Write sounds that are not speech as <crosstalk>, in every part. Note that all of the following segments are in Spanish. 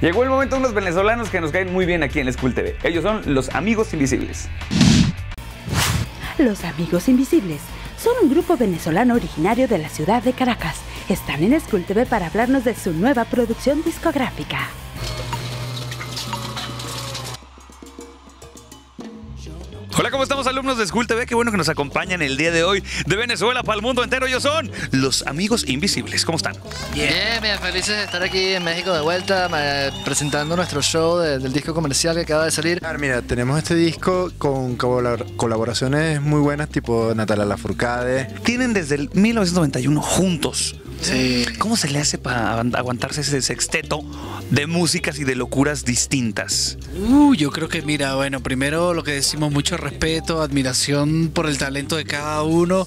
Llegó el momento de unos venezolanos que nos caen muy bien aquí en School TV. Ellos son los Amigos Invisibles. Los Amigos Invisibles son un grupo venezolano originario de la ciudad de Caracas. Están en School TV para hablarnos de su nueva producción discográfica. Hola, ¿cómo estamos alumnos de School TV? Qué bueno que nos acompañan el día de hoy de Venezuela para el mundo entero. Ellos son los Amigos Invisibles. ¿Cómo están? Bien, bien, felices de estar aquí en México de vuelta, eh, presentando nuestro show de- del disco comercial que acaba de salir. Ah, Mira, tenemos este disco con colabor- colaboraciones muy buenas, tipo Natalia Lafourcade. Tienen desde el 1991 juntos. Sí. ¿Cómo se le hace para aguantarse ese sexteto de músicas y de locuras distintas? Uh, yo creo que mira, bueno, primero lo que decimos, mucho respeto, admiración por el talento de cada uno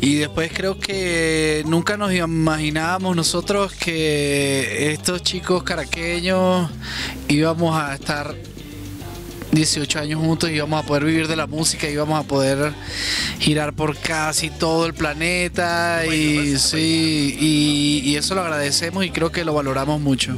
y después creo que nunca nos imaginábamos nosotros que estos chicos caraqueños íbamos a estar 18 años juntos y íbamos a poder vivir de la música, íbamos a poder girar por casi todo el planeta y sí, y, y eso lo agradecemos y creo que lo valoramos mucho.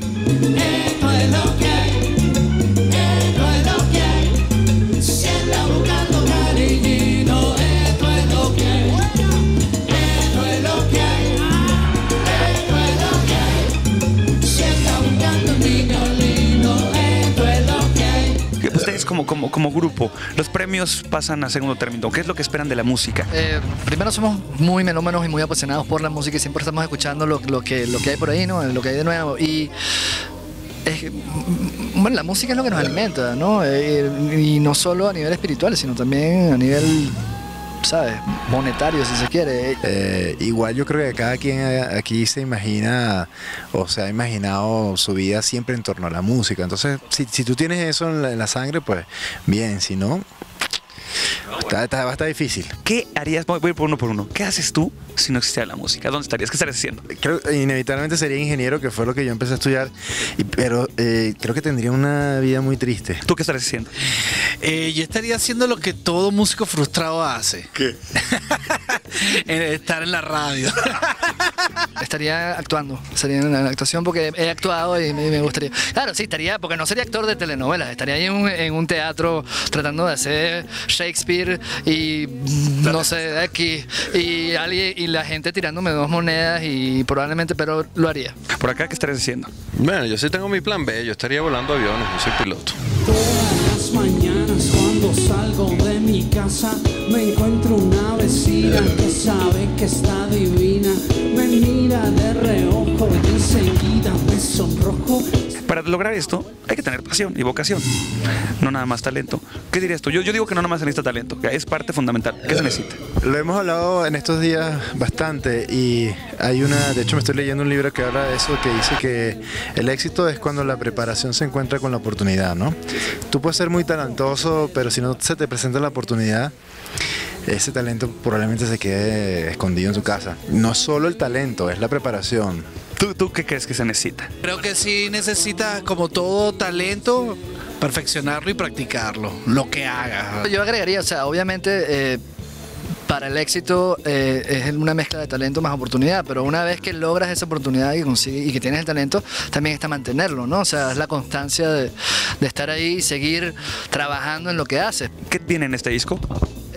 Como, como, grupo, los premios pasan a segundo término. ¿Qué es lo que esperan de la música? Eh, primero somos muy melómanos y muy apasionados por la música y siempre estamos escuchando lo, lo que, lo que hay por ahí, ¿no? Lo que hay de nuevo. Y mm, bueno, la música es lo que nos alimenta, ¿no? Eh, y no solo a nivel espiritual, sino también a nivel, ¿sabes? Monetario, si se quiere. Eh, igual yo creo que cada quien eh, aquí se imagina o se ha imaginado su vida siempre en torno a la música. Entonces, si, si tú tienes eso en la, en la sangre, pues bien, si no, está, está- va a estar difícil. ¿Qué harías? Voy a ir por uno por uno. ¿Qué haces tú si no existiera la música? ¿Dónde estarías? ¿Qué estarías haciendo? Creo inevitablemente sería ingeniero, que fue lo que yo empecé a estudiar, y- pero eh, creo que tendría una vida muy triste. ¿Tú qué estarías haciendo? Eh, yo estaría haciendo lo que todo músico frustrado hace. ¿Qué? <laughs> <laughs> estar en la radio. <laughs> Estaría actuando, sería en la actuación porque he actuado y me, me gustaría. Claro, sí, estaría, porque no sería actor de telenovelas, estaría ahí en un, en un teatro tratando de hacer Shakespeare y no sé, aquí, y alguien y la gente tirándome dos monedas y probablemente, pero lo haría. Por acá, ¿qué estarías haciendo? Bueno, yo sí tengo mi plan B, yo estaría volando aviones, yo soy piloto. Todas las mañanas cuando salgo de mi me encuentro una vecina que sabe que está divina. Me mira de reojo y enseguida me sonrojo. Lograr esto hay que tener pasión y vocación, no nada más talento. ¿Qué dirías tú? Yo, yo digo que no nada más se necesita talento, que es parte fundamental. ¿Qué se necesita? Lo hemos hablado en estos días bastante y hay una, de hecho me estoy leyendo un libro que habla de eso, que dice que el éxito es cuando la preparación se encuentra con la oportunidad, ¿no? Tú puedes ser muy talentoso, pero si no se te presenta la oportunidad, ese talento probablemente se quede escondido en tu casa. No es solo el talento, es la preparación. ¿Tú, tú qué crees que se necesita? Creo que sí necesitas, como todo talento, perfeccionarlo y practicarlo, lo que hagas. Yo agregaría, o sea, obviamente eh, para el éxito eh, es una mezcla de talento más oportunidad, pero una vez que logras esa oportunidad y, consigues- y que tienes el talento, también está mantenerlo, ¿no? O sea, es la constancia de, de estar ahí y seguir trabajando en lo que haces. ¿Qué tiene en este disco?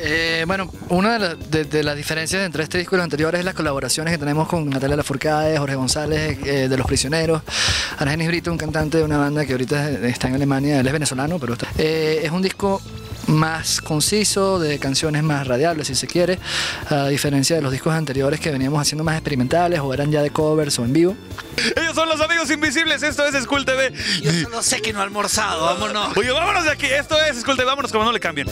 Eh, bueno, una de, la- de- de las diferencias entre este disco y los anteriores es las colaboraciones que tenemos con Natalia Lafourcade, Jorge González, eh, de Los Prisioneros, Argenis Brito, un cantante de una banda que ahorita está en Alemania, él es venezolano, pero está- eh, es un disco más conciso, de canciones más radiables, si se quiere, a diferencia de los discos anteriores que veníamos haciendo más experimentales o eran ya de covers o en vivo. Ellos son los amigos invisibles, esto es School TV. Yo solo sé que no he almorzado, vámonos. Oye, vámonos de aquí, esto es School TV, vámonos como no le cambien.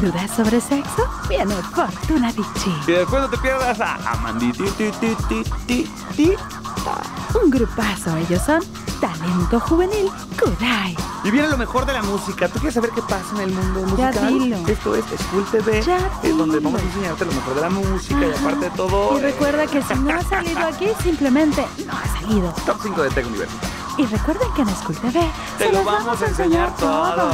¿Dudas sobre sexo? Viene Fortuna Dicci. Y después no te pierdas a Amanditi. ti, ti, ti, ti, ti. Un grupazo, ellos son Juvenil Kudai. Y viene lo mejor de la música. ¿Tú quieres saber qué pasa en el mundo Ya musical? dilo. Esto es School TV, Ya es donde vamos a enseñarte lo mejor de la música y aparte de todo, Y recuerda que si no ha salido aquí, simplemente no ha salido. top 5 de Tech University. Y recuerden que en School TV Te se lo vamos a enseñar todo.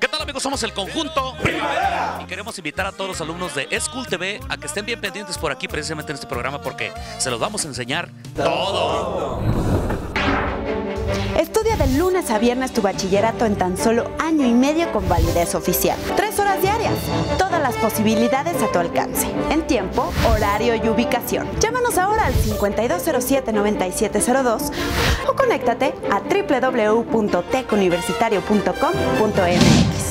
¿Qué tal amigos? Somos el conjunto Primavera y queremos invitar a todos los alumnos de School TV a que estén bien pendientes por aquí precisamente en este programa porque se los vamos a enseñar todo. Lunes a viernes tu bachillerato en tan solo año y medio con validez oficial. Tres horas diarias. Todas las posibilidades a tu alcance. En tiempo, horario y ubicación. Llámanos ahora al 5207-9702 o conéctate a www.tecuniversitario.com.mx.